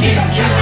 kiss, kiss.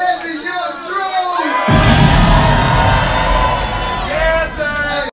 Amen.